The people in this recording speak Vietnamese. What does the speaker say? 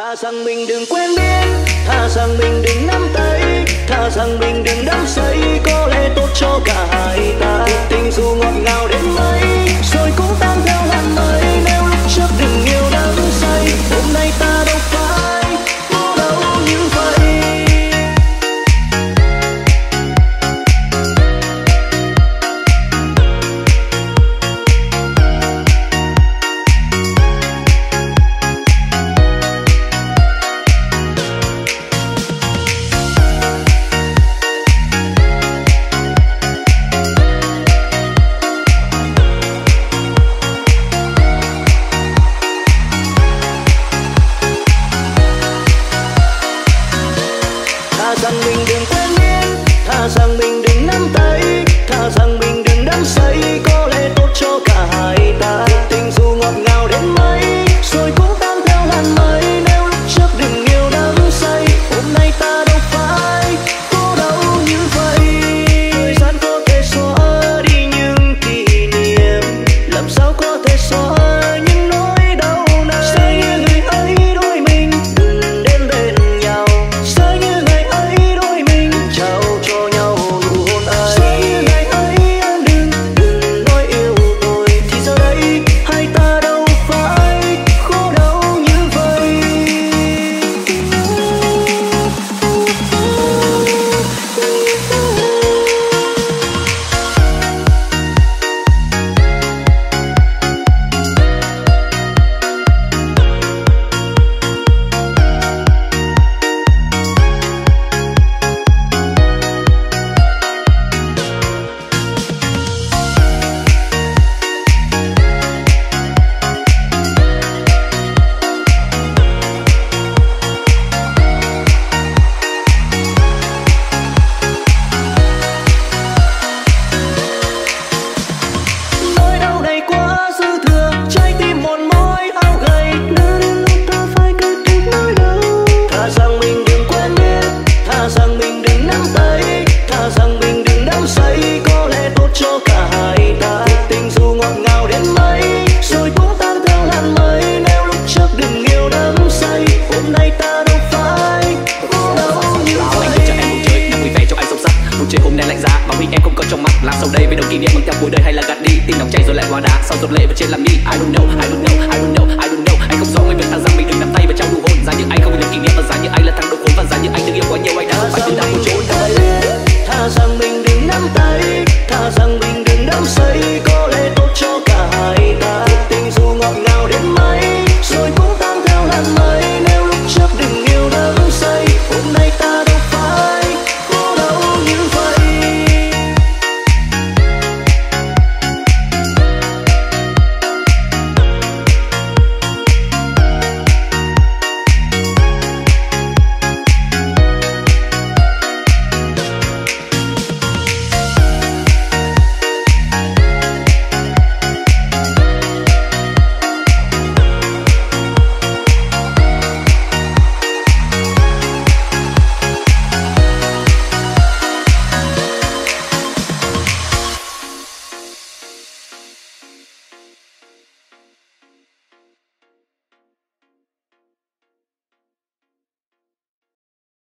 Tha rằng mình đừng quên biết tha rằng mình đừng nắm tay tha rằng mình đừng đắm say, có lẽ tốt cho cả hai. vì em không có trong mắt làm sau đây với đầu kỷ niệm bằng theo cuối đời hay là gạt đi. Tim nóng chảy rồi lại hóa đá, sau giọt lệ và trên làm đi I don't know, I don't know, I don't know, I don't know.